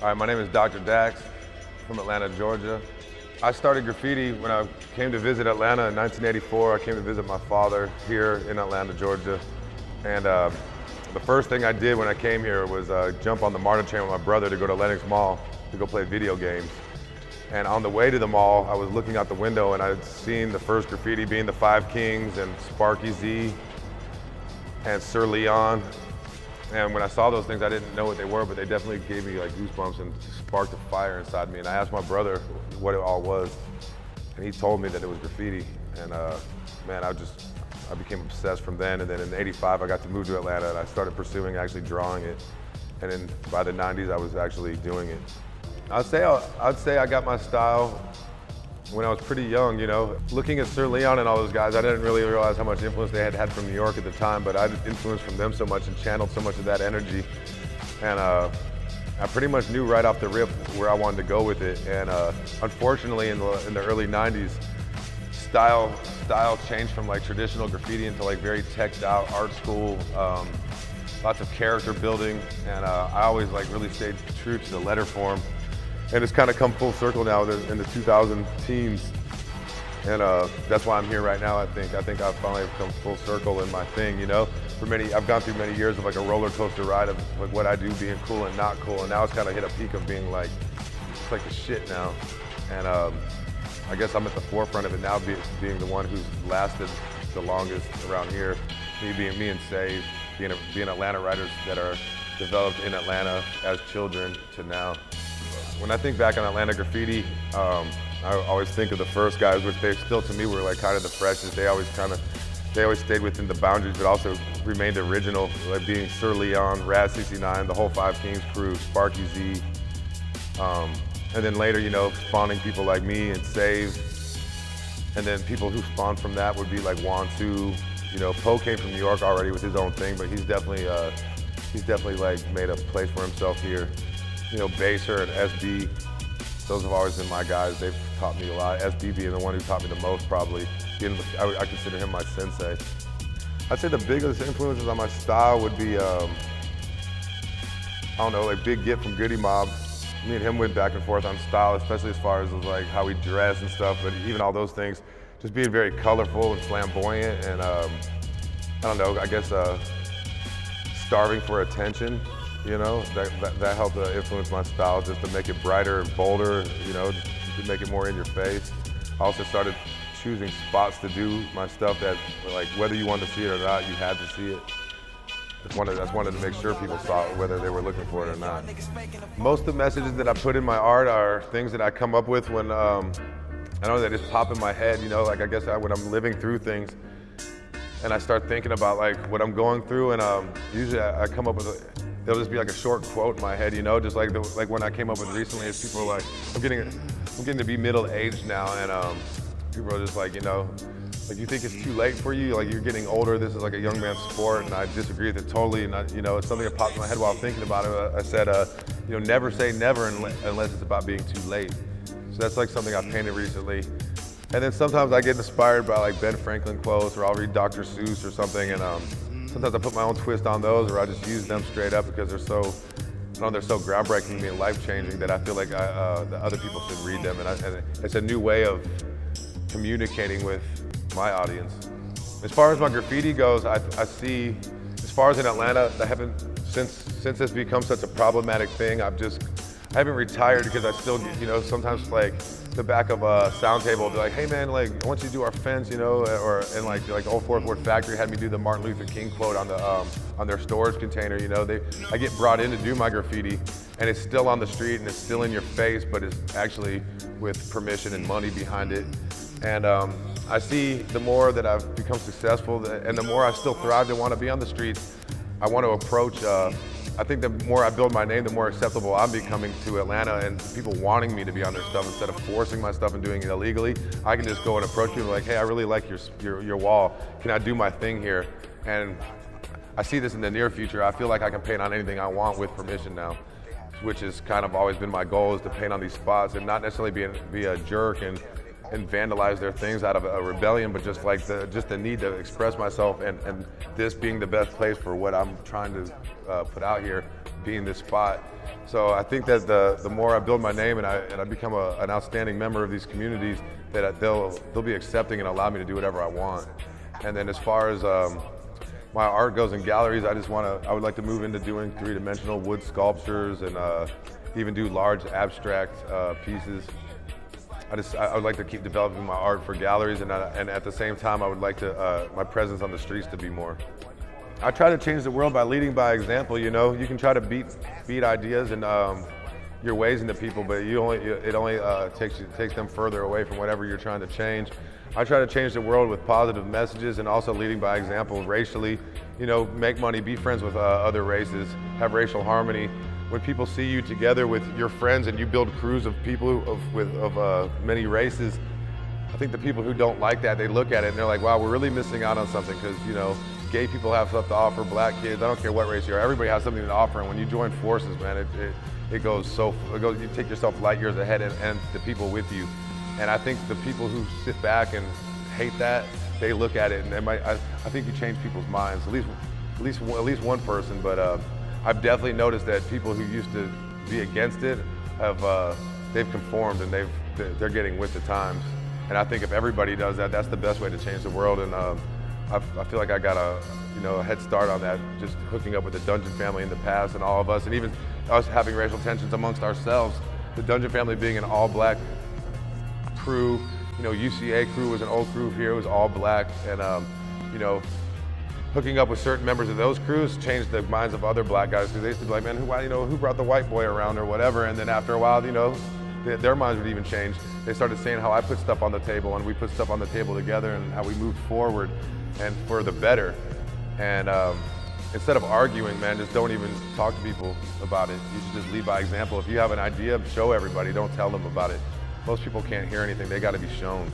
All right, my name is Dr. Dax from Atlanta, Georgia. I started graffiti when I came to visit Atlanta in 1984. I came to visit my father here in Atlanta, Georgia. And uh, the first thing I did when I came here was uh, jump on the MARTA train with my brother to go to Lenox Mall to go play video games. And on the way to the mall, I was looking out the window and I'd seen the first graffiti being the Five Kings and Sparky Z and Sir Leon. And when I saw those things, I didn't know what they were, but they definitely gave me like goosebumps and sparked a fire inside me. And I asked my brother what it all was, and he told me that it was graffiti. And uh, man, I just I became obsessed from then. And then in '85, I got to move to Atlanta, and I started pursuing actually drawing it. And then by the '90s, I was actually doing it. I'd say I'd say I got my style when I was pretty young, you know. Looking at Sir Leon and all those guys, I didn't really realize how much influence they had had from New York at the time, but I'd influenced from them so much and channeled so much of that energy. And uh, I pretty much knew right off the rip where I wanted to go with it. And uh, unfortunately, in the, in the early 90s, style style changed from like traditional graffiti into like very teched out art school, um, lots of character building. And uh, I always like really stayed true to the letter form and it's kind of come full circle now in the 2000 teens. And uh, that's why I'm here right now, I think. I think I've finally come full circle in my thing, you know? For many, I've gone through many years of like a roller coaster ride of like what I do being cool and not cool. And now it's kind of hit a peak of being like, it's like the shit now. And um, I guess I'm at the forefront of it now, be, being the one who's lasted the longest around here. Me being me and Save, being, being Atlanta writers that are developed in Atlanta as children to now. When I think back on Atlanta graffiti, um, I always think of the first guys, which they still to me were like kind of the freshest. They always kind of, they always stayed within the boundaries, but also remained original, like being Sir Leon, Rad 69, the whole Five Kings crew, Sparky Z. Um, and then later, you know, spawning people like me and Save. And then people who spawned from that would be like Juan Two. You know, Poe came from New York already with his own thing, but he's definitely, uh, he's definitely like made a place for himself here you know, Baser and SB, those have always been my guys. They've taught me a lot. SB being the one who taught me the most, probably. I, consider him my sensei. I'd say the biggest influences on my style would be, um, I don't know, like Big Gipp from Goodie Mob. Me and him went back and forth on style, especially as far as like how we dress and stuff, but even all those things, just being very colorful and flamboyant and um, I don't know, I guess uh, starving for attention you know, that, that, that helped uh, influence my style just to make it brighter and bolder, you know, to make it more in your face. I also started choosing spots to do my stuff that, like, whether you wanted to see it or not, you had to see it. Just wanted, just wanted to make sure people saw it, whether they were looking for it or not. Most of the messages that I put in my art are things that I come up with when, um, I don't know, they just pop in my head, you know, like I guess I, when I'm living through things and I start thinking about like what I'm going through and um, usually I, I come up with a, it'll just be like a short quote in my head, you know, just like the, like when I came up with recently, is people are like, I'm getting, I'm getting to be middle aged now, and um, people are just like, you know, like you think it's too late for you, like you're getting older. This is like a young man's sport, and I disagree with it totally. And I, you know, it's something that popped in my head while I'm thinking about it. I said, uh, you know, never say never unless it's about being too late. So that's like something I painted recently. And then sometimes I get inspired by like Ben Franklin quotes, or I'll read Dr. Seuss or something, and um, Sometimes I put my own twist on those, or I just use them straight up because they're so, I know they're so groundbreaking and life changing that I feel like I, uh, that other people should read them, and, I, and it's a new way of communicating with my audience. As far as my graffiti goes, I, I see, as far as in Atlanta, I haven't since since it's become such a problematic thing. I've just I haven't retired because I still, get, you know, sometimes like the back of a sound table, be like, hey man, like I want you to do our fence, you know, or and like like Old Fourth Ward Factory had me do the Martin Luther King quote on the um, on their storage container, you know. They I get brought in to do my graffiti, and it's still on the street and it's still in your face, but it's actually with permission and money behind it. And um, I see the more that I've become successful, and the more I still thrive to want to be on the streets, I want to approach. Uh, I think the more I build my name, the more acceptable I'm becoming to Atlanta and people wanting me to be on their stuff instead of forcing my stuff and doing it illegally. I can just go and approach people like, hey, I really like your, your, your wall. Can I do my thing here? And I see this in the near future. I feel like I can paint on anything I want with permission now, which has kind of always been my goal is to paint on these spots and not necessarily be, be a jerk and and vandalize their things out of a rebellion, but just like the just the need to express myself and, and this being the best place for what I'm trying to uh, put out here being this spot. So I think that the, the more I build my name and I, and I become a, an outstanding member of these communities, that they'll, they'll be accepting and allow me to do whatever I want. And then as far as um, my art goes in galleries, I just want to, I would like to move into doing three-dimensional wood sculptures and uh, even do large abstract uh, pieces. I just, I would like to keep developing my art for galleries and, uh, and at the same time, I would like to, uh, my presence on the streets to be more. I try to change the world by leading by example. You know, you can try to beat beat ideas and um, your ways into people, but you only it only uh, takes takes them further away from whatever you're trying to change. I try to change the world with positive messages and also leading by example racially. You know, make money, be friends with uh, other races, have racial harmony. When people see you together with your friends and you build crews of people of, with, of uh, many races, I think the people who don't like that, they look at it and they're like, wow, we're really missing out on something because, you know, gay people have stuff to offer, black kids, I don't care what race you are, everybody has something to offer. And when you join forces, man, it, it, it goes so, it goes, you take yourself light years ahead and, and the people with you. And I think the people who sit back and hate that, they look at it and they might, I, I think you change people's minds, at least, at least, at least one person. But uh, I've definitely noticed that people who used to be against it have, uh, they've conformed and they've, they're getting with the times. And I think if everybody does that, that's the best way to change the world. And uh, I, I feel like I got a, you know, a head start on that, just hooking up with the Dungeon family in the past and all of us, and even us having racial tensions amongst ourselves. The Dungeon family being an all-black crew, you know, UCA crew was an old crew here, it was all black, and um, you know, hooking up with certain members of those crews changed the minds of other black guys because they used to be like, man, who, you know, who brought the white boy around or whatever, and then after a while, you know, their minds would even change. They started saying how I put stuff on the table and we put stuff on the table together and how we moved forward and for the better. And um, instead of arguing, man, just don't even talk to people about it. You should just lead by example. If you have an idea, show everybody. Don't tell them about it. Most people can't hear anything. They got to be shown.